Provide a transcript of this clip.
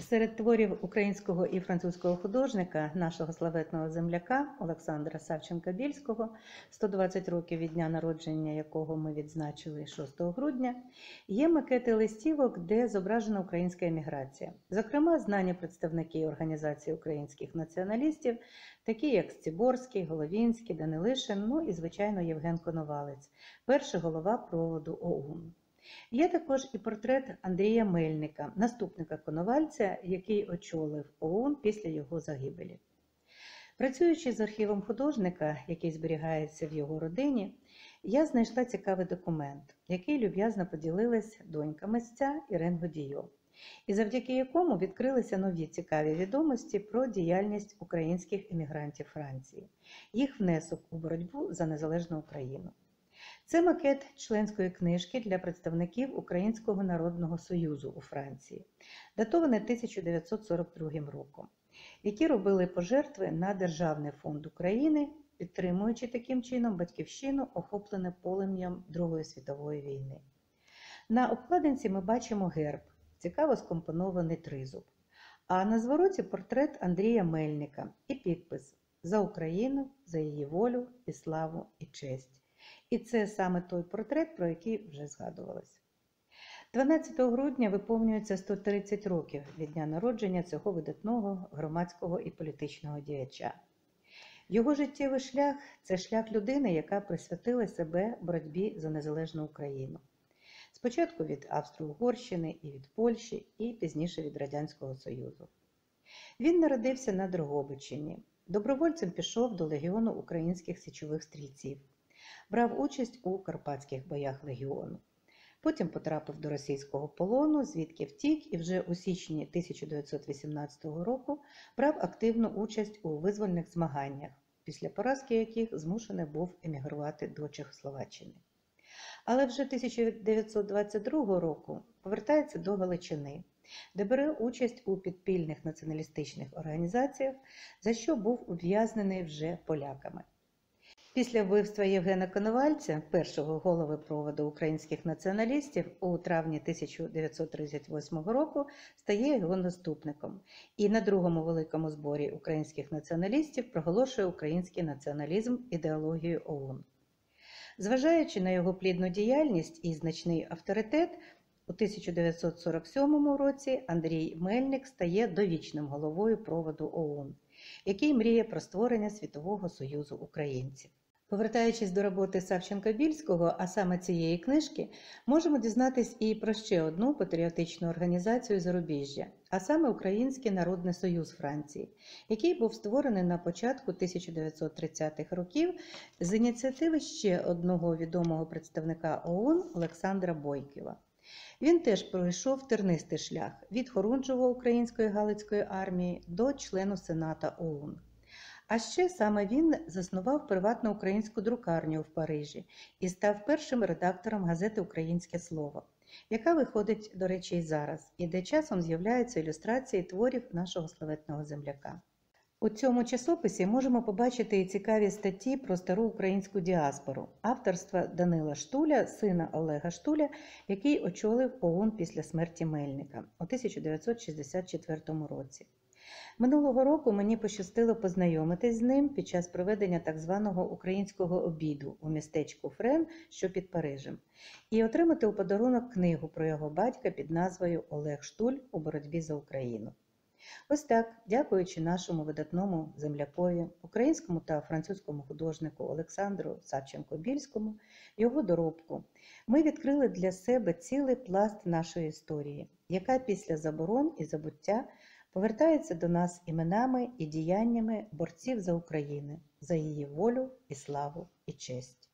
Серед творів українського і французького художника, нашого славетного земляка Олександра Савченка-Більського, 120 років від дня народження якого ми відзначили 6 грудня, є макети листівок, де зображена українська еміграція. Зокрема, знані представники Організації українських націоналістів, такі як Сціборський, Головінський, Данилишин, ну і, звичайно, Євген Коновалець, перший голова проводу ОУН. Є також і портрет Андрія Мельника, наступника Коновальця, який очолив ОУН після його загибелі. Працюючи з архівом художника, який зберігається в його родині, я знайшла цікавий документ, який люб'язно поділилась донька митця Ірен Годійо, і завдяки якому відкрилися нові цікаві відомості про діяльність українських емігрантів Франції, їх внесок у боротьбу за незалежну Україну. Це макет членської книжки для представників Українського народного союзу у Франції, датований 1942 роком, які робили пожертви на Державний фонд України, підтримуючи таким чином батьківщину, охоплене полем'ям Другої світової війни. На обкладинці ми бачимо герб, цікаво скомпонований тризуб, а на звороті портрет Андрія Мельника і підпис За Україну, за її волю і славу і честь. І це саме той портрет, про який вже згадувалось. 12 грудня виповнюється 130 років від дня народження цього видатного громадського і політичного діяча. Його життєвий шлях це шлях людини, яка присвятила себе боротьбі за незалежну Україну. Спочатку від Австро-Угорщини і від Польщі, і пізніше від Радянського Союзу. Він народився на Дрогобичині. Добровольцем пішов до Легіону українських січових стрільців брав участь у карпатських боях легіону. Потім потрапив до російського полону, звідки втік, і вже у січні 1918 року брав активну участь у визвольних змаганнях, після поразки яких змушений був емігрувати до Чехословаччини. Але вже 1922 року повертається до Галичини, де бере участь у підпільних націоналістичних організаціях, за що був ув'язнений вже поляками. Після вбивства Євгена Коновальця, першого голови проводу українських націоналістів, у травні 1938 року стає його наступником і на другому великому зборі українських націоналістів проголошує український націоналізм ідеологію ОУН. Зважаючи на його плідну діяльність і значний авторитет, у 1947 році Андрій Мельник стає довічним головою проводу ОУН, який мріє про створення Світового Союзу українців. Повертаючись до роботи Савченка-Більського, а саме цієї книжки, можемо дізнатись і про ще одну патріотичну організацію зарубіжжя, а саме Український Народний Союз Франції, який був створений на початку 1930-х років з ініціативи ще одного відомого представника ООН Олександра Бойківа. Він теж пройшов тернистий шлях від Хорунжого Української Галицької армії до члену Сената ОУН. А ще саме він заснував приватну українську друкарню в Парижі і став першим редактором газети Українське Слово, яка виходить, до речі, і зараз, і де часом з'являються ілюстрації творів нашого славетного земляка. У цьому часописі можемо побачити і цікаві статті про стару українську діаспору авторства Данила Штуля, сина Олега Штуля, який очолив ООН після смерті Мельника у 1964 році. Минулого року мені пощастило познайомитись з ним під час проведення так званого українського обіду у містечку Френ, що під Парижем, і отримати у подарунок книгу про його батька під назвою Олег Штуль у боротьбі за Україну. Ось так, дякуючи нашому видатному землякові, українському та французькому художнику Олександру Савченко-Більському, його доробку, ми відкрили для себе цілий пласт нашої історії, яка після заборон і забуття повертається до нас іменами і діяннями борців за Україну, за її волю і славу і честь.